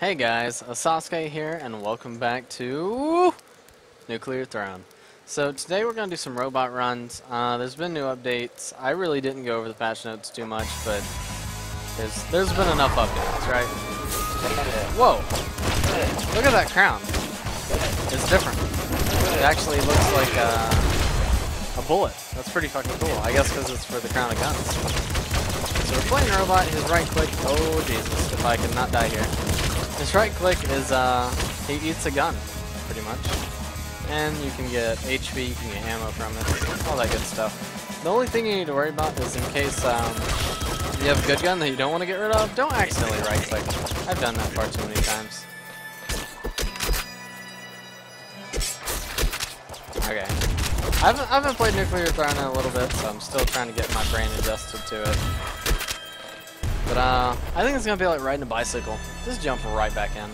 Hey guys, Sasuke here, and welcome back to Nuclear Throne. So today we're going to do some robot runs. Uh, there's been new updates. I really didn't go over the patch notes too much, but there's there's been enough updates, right? Whoa! Look at that crown. It's different. It actually looks like a, a bullet. That's pretty fucking cool. I guess because it's for the crown of guns. So we're playing robot. His right click. Oh Jesus! If I could not die here. His right click is, uh, he eats a gun, pretty much. And you can get HP, you can get ammo from it, all that good stuff. The only thing you need to worry about is in case um, you have a good gun that you don't want to get rid of, don't accidentally right click. I've done that far too many times. Okay. I haven't, I haven't played Nuclear Throne in a little bit, so I'm still trying to get my brain adjusted to it. But uh, I think it's gonna be like riding a bicycle. Just jump right back in. I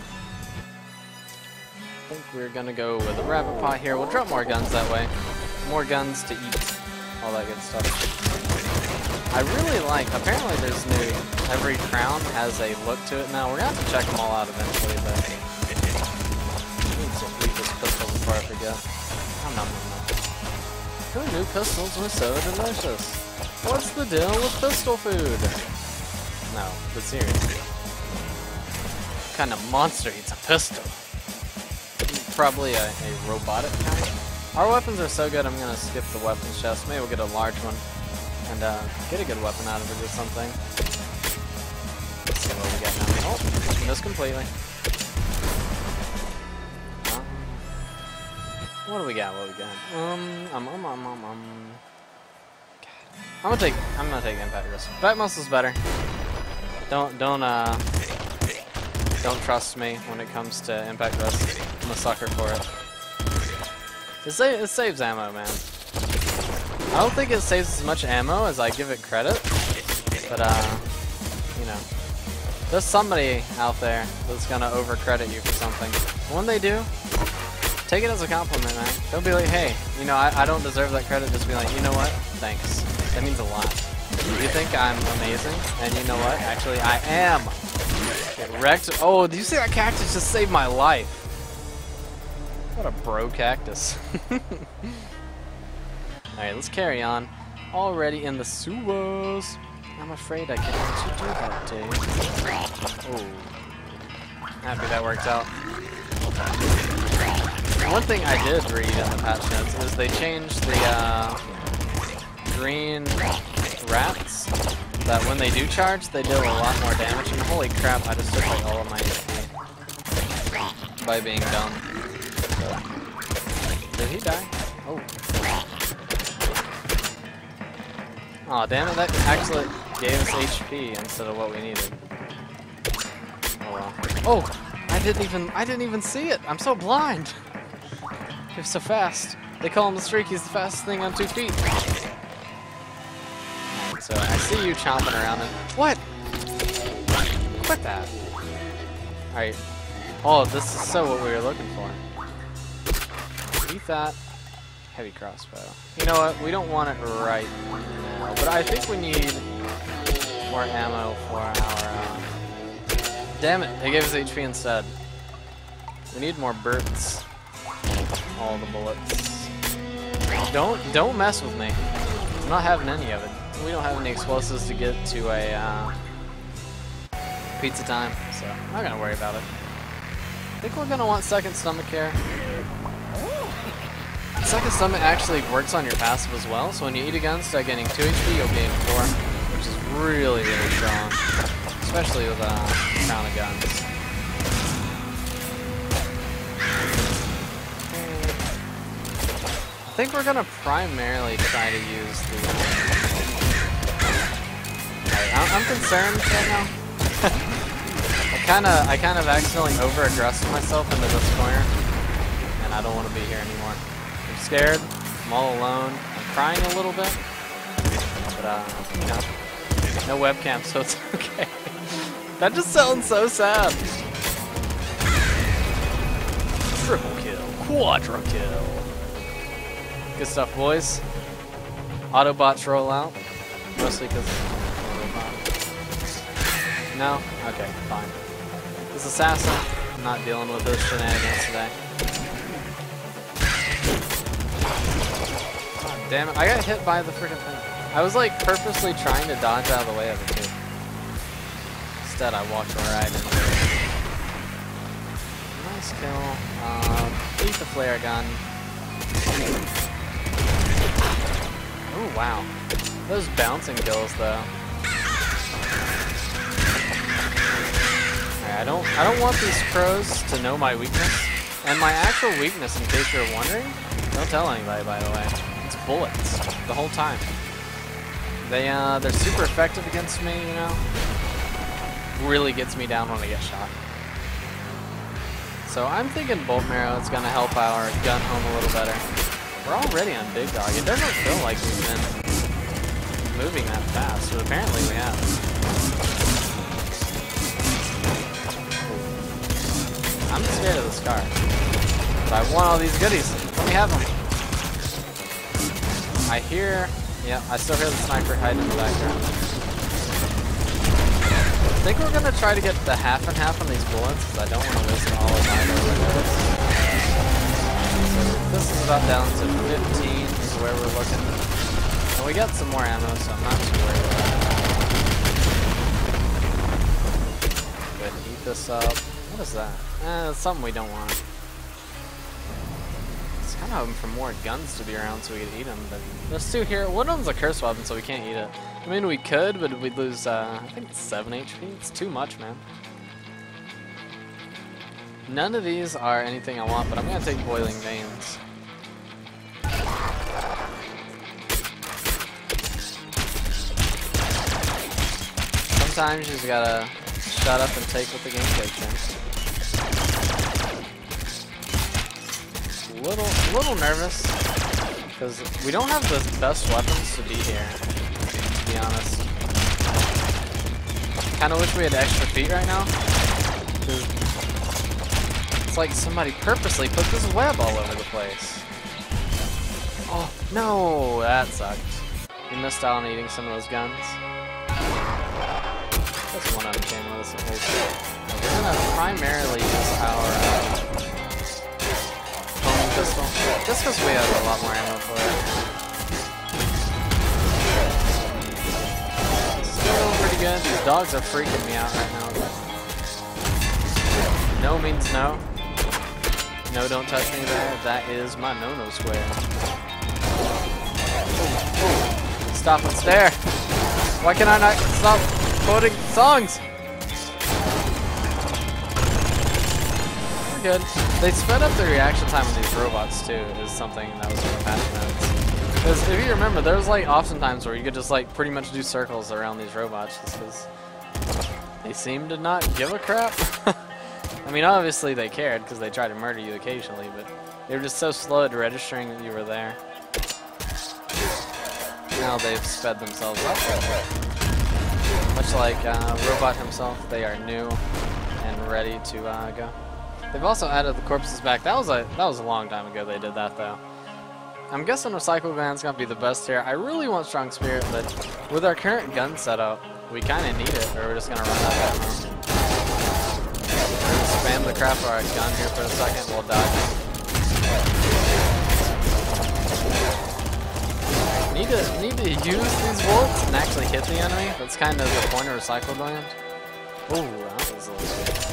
think we're gonna go with a rabbit paw here. We'll drop more guns that way. More guns to eat. All that good stuff. I really like, apparently there's new, every crown has a look to it now. We're gonna have to check them all out eventually, but I need to eat this pistol before I forget. Who knew pistols were so delicious? What's the deal with pistol food? No, but seriously. What kind of monster eats a pistol? Probably a, a robotic kind. Our weapons are so good, I'm gonna skip the weapons chest. Maybe we'll get a large one. And uh, get a good weapon out of it or something. Let's see what we got now. Oh, missed completely. Um, what do we got? What do we got? Um, um, um, um, um, um. I'm gonna take. I'm gonna take impact wrists. Back muscle's better. Don't don't uh don't trust me when it comes to impact wrists. I'm a sucker for it. It, sa it saves ammo, man. I don't think it saves as much ammo as I give it credit, but uh, you know, there's somebody out there that's gonna overcredit you for something. When they do, take it as a compliment, man. Don't be like, hey, you know, I, I don't deserve that credit. Just be like, you know what? Thanks. That means a lot. You think I'm amazing, and you know what? Actually, I am. Get wrecked. Oh, did you see that cactus just saved my life? What a bro cactus. Alright, let's carry on. Already in the sewers. I'm afraid I can let you do that, Dave. Oh. Happy that worked out. One thing I did read in the patch notes is they changed the uh, green rats that when they do charge, they deal a lot more damage. And holy crap, I just took like all of my HP by being dumb. So. Did he die? Oh. Aw, oh, damn it, that actually gave us HP instead of what we needed. Oh well. Oh! I didn't even I didn't even see it! I'm so blind! Was so fast. They call him the streak, he's the fastest thing on two feet. So I see you chomping around it. What? Quit that. Alright. Oh, this is so what we were looking for. Eat that. Heavy crossbow. You know what? We don't want it right now. But I think we need more ammo for our... Uh... Damn it! They gave us HP instead. We need more bursts. All the bullets. Don't don't mess with me. I'm not having any of it we don't have any explosives to get to a uh, pizza time, so I'm not gonna worry about it. I think we're gonna want second stomach here. Second stomach actually works on your passive as well, so when you eat a gun, start getting 2 HP, you'll gain 4, which is really, really strong, especially with uh, crown of guns. I think we're gonna primarily try to use the uh, I'm concerned right now. I kind of, I kind of accidentally over-aggressed myself into this corner, and I don't want to be here anymore. I'm scared. I'm all alone. I'm crying a little bit, but uh, you know, no webcam, so it's okay. that just sounds so sad. Triple kill, quadra kill. Good stuff, boys. Autobots roll out, mostly because no? Okay, fine. This assassin. I'm not dealing with those shenanigans today. Damn it, I got hit by the freaking thing. I was like purposely trying to dodge out of the way of it too. Instead I walked right it. Nice kill. Um, eat the flare gun. Oh wow. Those bouncing kills though. I don't I don't want these crows to know my weakness. And my actual weakness, in case you're wondering, don't tell anybody by the way. It's bullets. The whole time. They uh they're super effective against me, you know. Really gets me down when I get shot. So I'm thinking bolt marrow is gonna help our gun home a little better. We're already on big dog. It doesn't feel like we've been moving that fast, but apparently we have. I'm scared of this car. But I want all these goodies. Let me have them. I hear... Yeah, I still hear the sniper hiding in the background. I think we're gonna try to get the half and half on these bullets, because I don't want to waste all of my bullets. So this is about down to 15 is where we're looking. And we got some more ammo, so I'm not too worried about it. Go heat this up. What is that? Eh, it's something we don't want. It's kind of hoping for more guns to be around so we could eat them, but there's two here. One of them's a curse weapon, so we can't eat it. I mean, we could, but we'd lose, uh, I think it's 7 HP. It's too much, man. None of these are anything I want, but I'm going to take Boiling Veins. Sometimes you just gotta shut up and take what the game takes you. Little, a little nervous because we don't have the best weapons to be here. To be honest, kind of wish we had extra feet right now. It's like somebody purposely put this web all over the place. Oh no, that sucked. We missed out on eating some of those guns. That's one of with us. We're gonna primarily use our. Uh, pistol. Just because we have a lot more ammo for it. Still pretty good. These dogs are freaking me out right now. No means no. No, don't touch me there. That is my no-no square. Stop and stare. Why can I not stop quoting songs? Good. They sped up the reaction time on these robots too, is something that was the patch notes. Because if you remember, there was like often times where you could just like pretty much do circles around these robots just because they seemed to not give a crap. I mean, obviously they cared because they tried to murder you occasionally, but they were just so slow at registering that you were there. Now they've sped themselves up. Much like uh, Robot himself, they are new and ready to uh, go. They've also added the corpses back. That was a that was a long time ago they did that though. I'm guessing Recycle Gland's gonna be the best here. I really want Strong Spirit, but with our current gun setup, we kinda need it, or we're just gonna run out of ammo. Spam the crap of our gun here for a second, we'll. Need to need to use these bullets and actually hit the enemy. That's kind of the point of Recycle Gland. Ooh, that was a little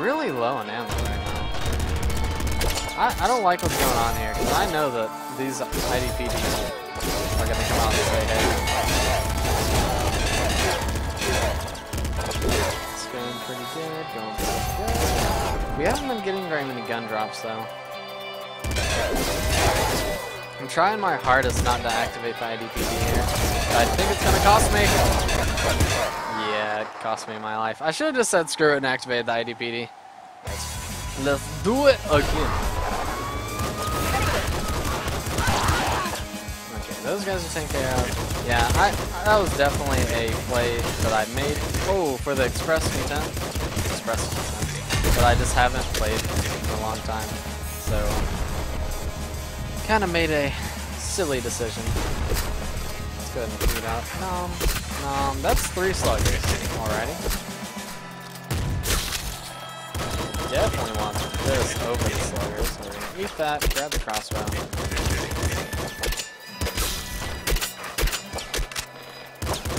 really low on ammo right now. I, I don't like what's going on here, because I know that these IDPDs are going to come out say, hey. It's going pretty good, going pretty good. We haven't been getting very many gun drops, though. I'm trying my hardest not to activate the IDPD here. But I think it's gonna cost me. Yeah, it cost me my life. I should have just said screw it and activated the IDPD. Let's do it again. Okay, those guys are taken care of. Yeah, I, that was definitely a play that I made. Oh, for the Express V10. Express V10. But I just haven't played for a long time. So, kind of made a silly decision. Let's go ahead and feed out. Nom, nom. That's three sluggers already. Definitely want this over the sluggers. So we're gonna eat that, grab the crossbow.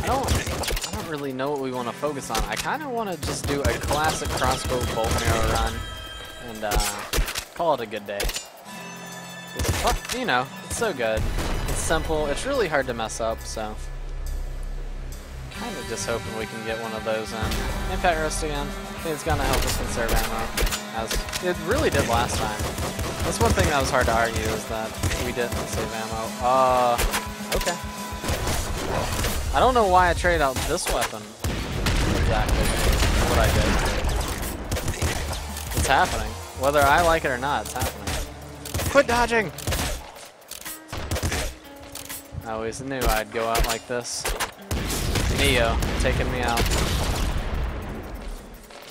I don't, I don't really know what we want to focus on. I kind of want to just do a classic crossbow bolt marrow run and uh, call it a good day. You know, it's so good. It's simple. It's really hard to mess up, so kind of just hoping we can get one of those in. Impact Wrists again. It's gonna help us conserve ammo, as it really did last time. That's one thing that was hard to argue is that we didn't save ammo. Uh, okay. I don't know why I traded out this weapon exactly what I did. It's happening. Whether I like it or not, it's happening. Quit dodging! I always knew I'd go out like this. Neo, taking me out.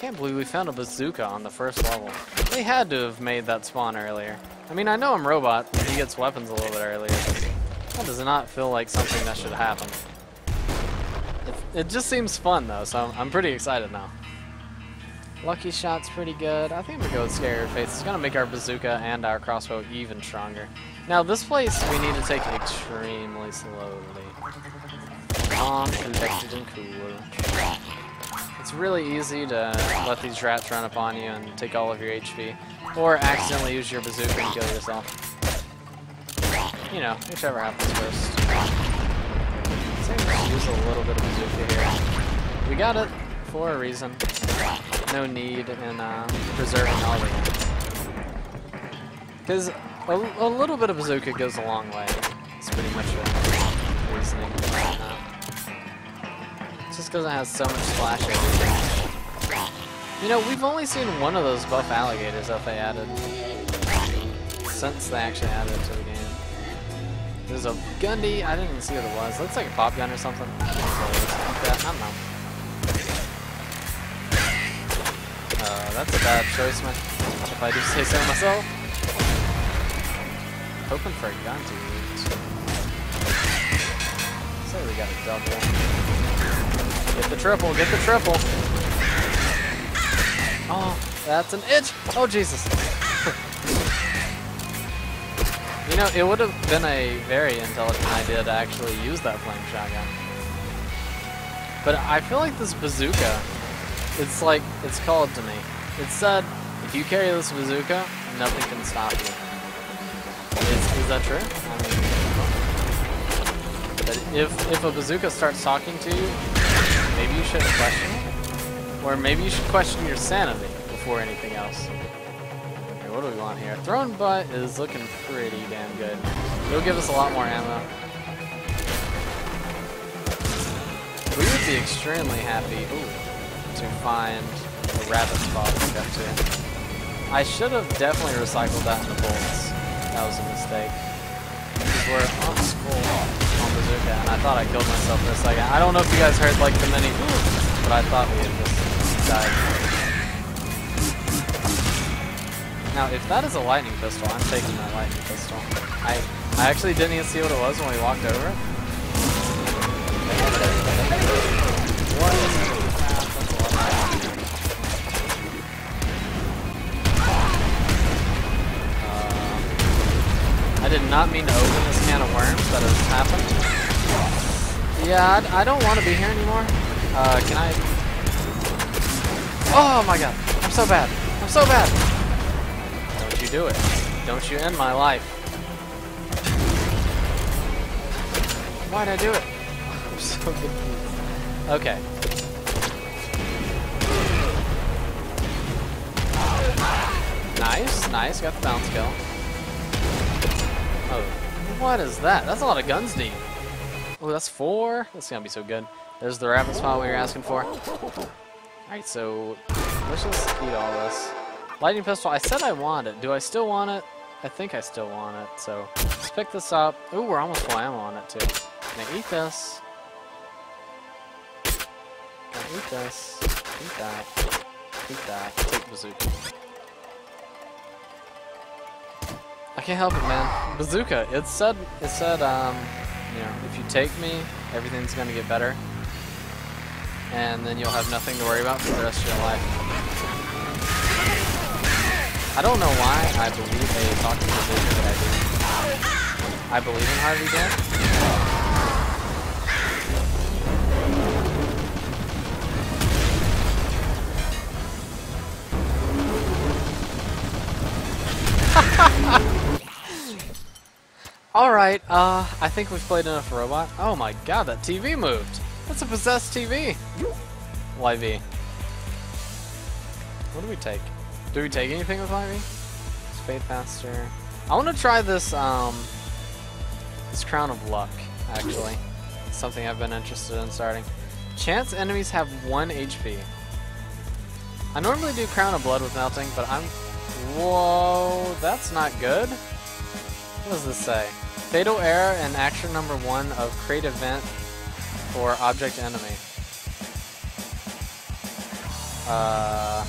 Can't believe we found a bazooka on the first level. They had to have made that spawn earlier. I mean, I know I'm robot, but he gets weapons a little bit earlier, that does not feel like something that should happen. It just seems fun though, so I'm pretty excited now. Lucky shot's pretty good. I think I'm gonna go with Scarier Face. It's gonna make our bazooka and our crossbow even stronger. Now this place we need to take extremely slowly. Calm, collected, and cool. It's really easy to let these rats run up on you and take all of your HP, or accidentally use your bazooka and kill yourself. You know, whichever happens first use a little bit of bazooka here. We got it for a reason. No need in uh, preserving all of it. Because a, a, little bit of bazooka goes a long way. It's pretty much a reasoning uh, just because it has so much splash You know, we've only seen one of those buff alligators that they added. Since they actually added it to the game. There's a Gundy. I didn't even see what it was. Looks like a pop gun or something. I don't know. Uh, that's a bad choice, man. If I do say so myself. Hoping for a gun to use. Say we got a double. Get the triple, get the triple. Oh, that's an itch. Oh, Jesus. You know, it would have been a very intelligent idea to actually use that flame shotgun. But I feel like this bazooka, it's like, it's called to me. It said, if you carry this bazooka, nothing can stop you. Is, is that true? I mean, if, if a bazooka starts talking to you, maybe you shouldn't question it. Or maybe you should question your sanity before anything else what do we want here? Throne butt is looking pretty damn good. It'll give us a lot more ammo. We would be extremely happy ooh, to find a rabbit spot to get to. I should have definitely recycled that in the bolts. That was a mistake. We're on school bazooka, and I thought I killed myself for a second. I don't know if you guys heard like the mini, but I thought we had just died. Now, if that is a lightning pistol, I'm taking that lightning pistol. I I actually didn't even see what it was when we walked over it. Uh, I did not mean to open this can of worms, but it happened. Yeah, I, I don't want to be here anymore. Uh, can I... Oh my god, I'm so bad. I'm so bad Don't you do it. Don't you end my life. Why'd I do it? I'm so confused. Okay. Nice, nice, got the bounce kill. Oh, what is that? That's a lot of guns deep. Oh, that's four? That's gonna be so good. There's the rapid spot we were asking for. Alright, so let's just eat all this. Lightning pistol, I said I want it. Do I still want it? I think I still want it, so let's pick this up. Ooh, we're almost full ammo on it too. Can I eat this? Can I eat this? Eat that. Eat that. Take bazooka. I can't help it, man. Bazooka. It said, it said, um, you know, if you take me, everything's going to get better. And then you'll have nothing to worry about for the rest of your life. I don't know why I believe a talking division that I do. I believe in Harvey Dent. Alright, uh, I think we've played enough robot. Oh my god, that TV moved! That's a possessed TV! YV. What do we take? Do we take anything with YV? Spade Faster. I want to try this, um, this Crown of Luck, actually. Something I've been interested in starting. Chance enemies have 1 HP. I normally do Crown of Blood with melting, but I'm... Whoa, that's not good. What does this say? Fatal error and action number one of create event for object enemy. Uh.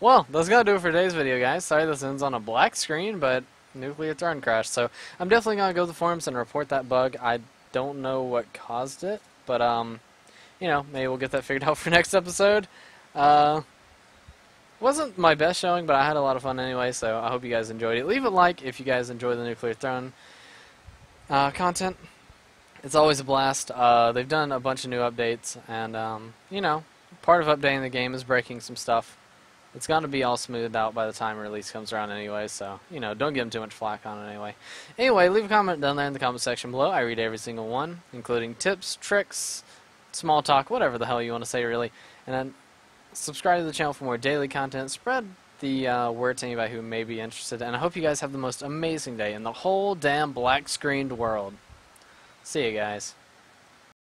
Well, that's gonna do it for today's video, guys. Sorry this ends on a black screen, but nuclear throne crash. So I'm definitely gonna go to the forums and report that bug. I don't know what caused it, but um, you know, maybe we'll get that figured out for next episode. Uh. Wasn't my best showing, but I had a lot of fun anyway, so I hope you guys enjoyed it. Leave a like if you guys enjoy the Nuclear Throne uh, content. It's always a blast. Uh, they've done a bunch of new updates, and, um, you know, part of updating the game is breaking some stuff. It's going to be all smoothed out by the time release comes around anyway, so, you know, don't give them too much flack on it anyway. Anyway, leave a comment down there in the comment section below. I read every single one, including tips, tricks, small talk, whatever the hell you want to say, really. And then subscribe to the channel for more daily content. Spread the uh, word to anybody who may be interested. And I hope you guys have the most amazing day in the whole damn black screened world. See you guys.